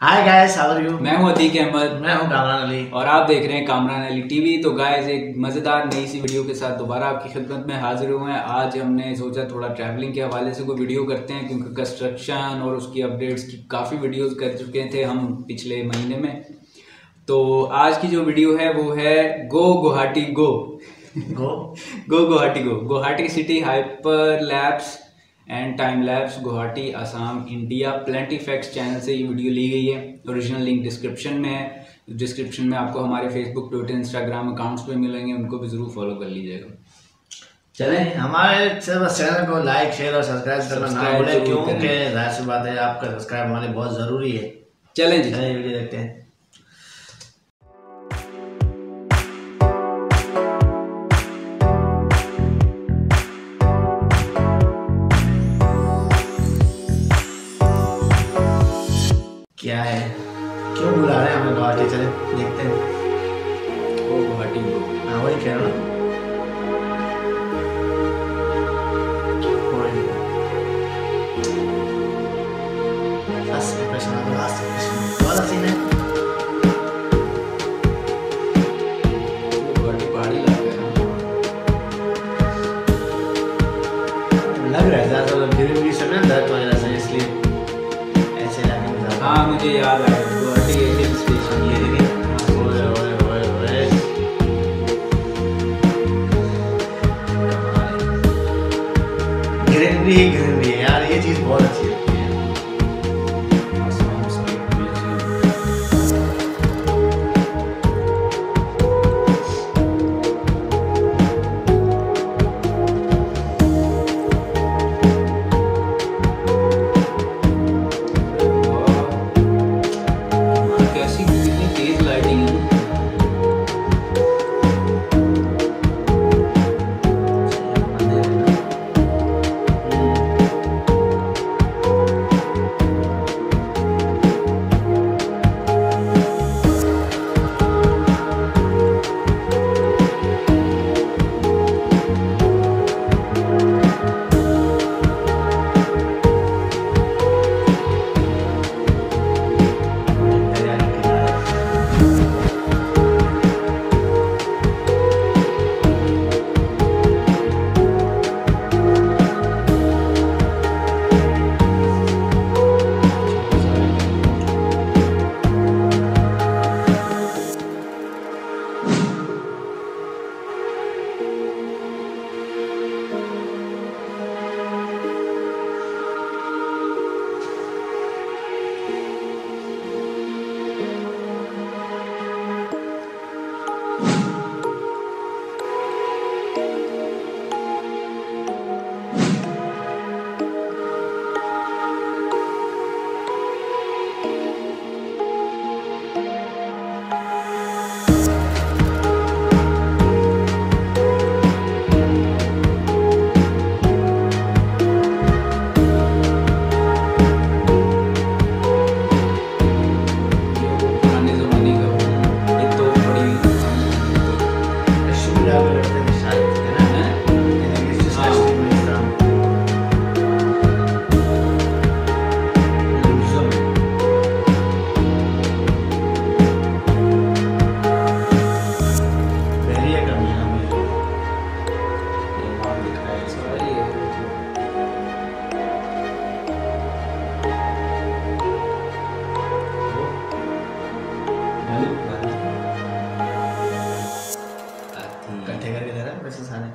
Hi guys how are you मैं हूँ अतीक अहमद। मैं हूँ कामरान अली। और आप देख रहे हैं कामरान अली टीवी। तो गाइस एक मज़ेदार नई सी वीडियो के साथ दोबारा आपकी खिदमत में हाजिर हुए हैं। आज हमने सोचा थोड़ा ट्रैवलिंग के हवाले से कोई वीडियो करते हैं क्योंकि कंस्ट्रक्शन और उसकी अपडेट्स की काफ़ी वीडियोस कर चुके थे हम पिछले महीने में। तो आज की जो वीडियो है वो है go Guwahati go go go Guwahati go Guwahati city hyper labs and time labs Guwahati Assam India plenty facts channel से ये वीडियो ली गई है। ओरिजिनल लिंक डिस्क्रिप्शन में है। डिस्क्रिप्शन में आपको हमारे फेसबुक ट्विटर इंस्टाग्राम अकाउंट्स पे मिलेंगे। उनको भी ज़रूर फॉलो कर लीजिएगा। चलें हमारे चैनल को लाइक शेयर और सब्सक्राइब करना ना भूलें क्योंकि ज़ाहिर सी बात है आपका सब्सक्राइब हमारे बहुत ज़रूरी है। चलें जी। चलिए वीडियो देखते हैं। बुला रहे हैं हमें गुवाहाटी चले देखते हैं। वो गुवाहाटी हाँ वही कह रहा हूँ। पैसा साह्रै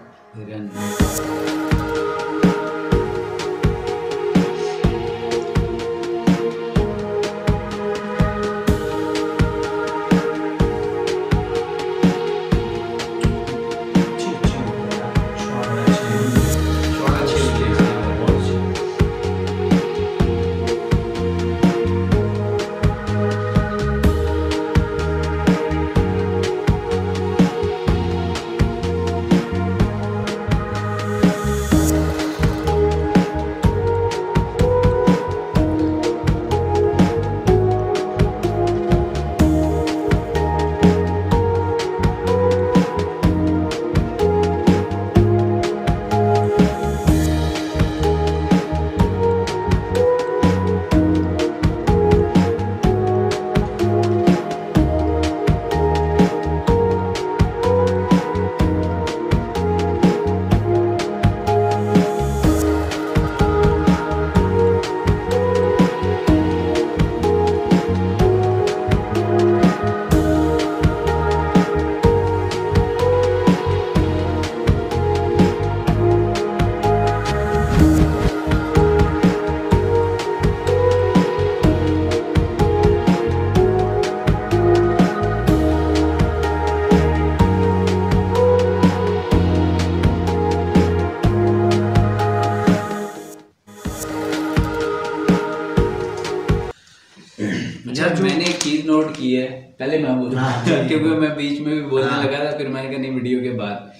नोट की है पहले मैं बोलूँ हाँ। क्योंकि मैं बीच में भी बोलने हाँ। लगा था फिर मैंने कहा नहीं वीडियो के बाद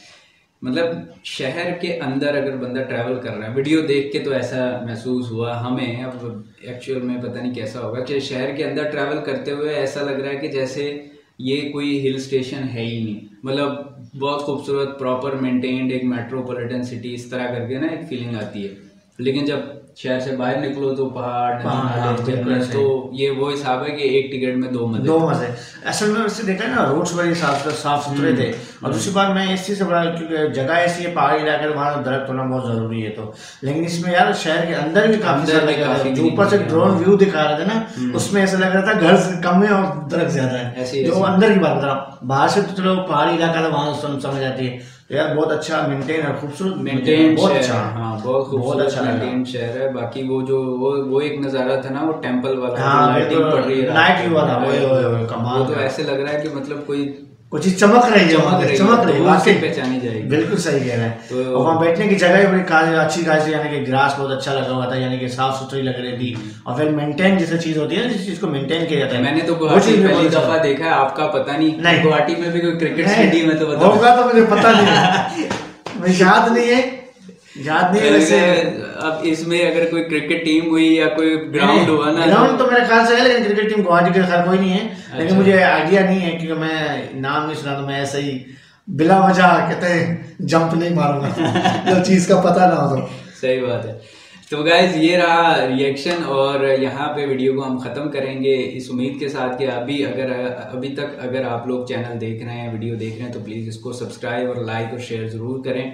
मतलब शहर के अंदर अगर बंदा ट्रैवल कर रहा है वीडियो देख के तो ऐसा महसूस हुआ हमें अब एक्चुअल में पता नहीं कैसा होगा कि शहर के अंदर ट्रैवल करते हुए ऐसा लग रहा है कि जैसे ये कोई हिल स्टेशन है ही नहीं मतलब बहुत खूबसूरत प्रॉपर मेंटेन्ड एक मेट्रोपॉलिटन सिटी इस तरह करके ना एक फीलिंग आती है लेकिन जब शहर से बाहर निकलो तो पहाड़ हाँ। तो ये वो हिसाब है कि एक टिकट में दो मज़े। दो मज़े। असल में वैसे देखा है ना रोड्स बड़े साफ़ साफ़ सुथरे थे। और दूसरी बात मैं इस चीज़ से बड़ा क्योंकि जगह ऐसी है पहाड़ी इलाके में वहाँ दरख्त होना बहुत ज़रूरी है तो। लेकिन इसमें यार शहर के अंदर भी काफ़ी सारे। जो ऊपर से ड्रोन व्यू दिखा रहे थे ना उसमें ऐसा लग रहा था घर कम है और दरख्त ज़्यादा है। जो ही। अंदर की बात बता रहा बाहर से तो चलो पहाड़ी इलाका था वहाँ समझ आती है। तो यार बहुत अच्छा मेंटेन है खूबसूरत मेंटेन बहुत अच्छा। हाँ बहुत बहुत खूबसूरत अच्छा मेंटेन शहर है। बाकी वो जो वो वो एक नज़ारा था ना वो टेंपल वाला हाँ, लाइटिंग बिल्कुल, पड़ रही है नाइट व्यू वाला, वो तो ऐसे लग रहा है कि मतलब कोई कुछ चीज़ चमक रही है वहाँ चमक रही चमक रही है वाकई। पहचानी जाएगी। बिल्कुल सही कह रहे हैं। तो- और वहाँ बैठने की जगह भी बड़ी काज- अच्छी खास यानी कि ग्रास बहुत अच्छा लगा हुआ था यानी कि साफ़ सुथरी लग रही थी। और फिर मेंटेन जैसे चीज़ होती है ना जिस चीज़ को मेंटेन किया जाता है। मैंने तो वो गुवाहाटी चीज़ पहली दफ़ा देखा है आपका पता नहीं नहीं। गुवाहाटी में भी कोई क्रिकेट स्टेडियम है तो होगा तो मुझे पता नहीं। मुझे याद नहीं है। याद नहीं है वैसे। अब इसमें अगर कोई क्रिकेट टीम हुई या कोई ग्राउंड हुआ ना ग्राउंड तो मेरे ख्याल से है लेकिन क्रिकेट टीम गुवाहाटी के खैर कोई नहीं है। लेकिन अच्छा। मुझे आइडिया नहीं है क्योंकि मैं नाम नहीं सुना तो मैं ऐसे ही बिला वजह कहते हैं जंप नहीं मारूँगा। जो चीज़ का पता ना हो तो। सही बात है। तो गाइज़ ये रहा रिएक्शन और यहाँ पे वीडियो को हम ख़त्म करेंगे। इस उम्मीद के साथ कि अभी अगर अभी तक अगर आप लोग चैनल देख रहे हैं वीडियो देख रहे हैं तो प्लीज़ इसको सब्सक्राइब और लाइक और शेयर ज़रूर करें।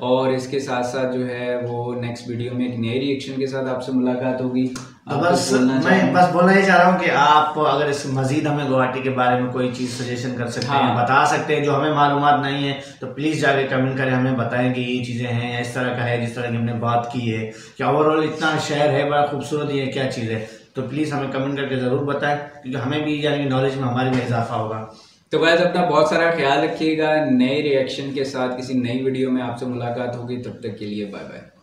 और इसके साथ साथ जो है वो नेक्स्ट वीडियो में एक नए रिएक्शन के साथ आपसे मुलाकात होगी तो बस मैं बस बोलना ही चाह रहा हूँ कि आप अगर इस मजीद हमें गुवाहाटी के बारे में कोई चीज़ सजेशन कर सकते हाँ। हैं। बता सकते हैं जो हमें मालूम नहीं है तो प्लीज़ जाके कमेंट करें हमें बताएँ कि ये चीज़ें हैं या इस तरह का है जिस तरह की हमने बात की है कि ओवरऑल इतना शहर है बड़ा खूबसूरत ये क्या चीज़ है तो प्लीज़ हमें कमेंट करके ज़रूर बताएँ क्योंकि हमें भी यानी नॉलेज में हमारे में इजाफा होगा तो वैसे अपना बहुत सारा ख्याल रखिएगा। नए रिएक्शन के साथ किसी नई वीडियो में आपसे मुलाकात होगी। तब तक के लिए बाय बाय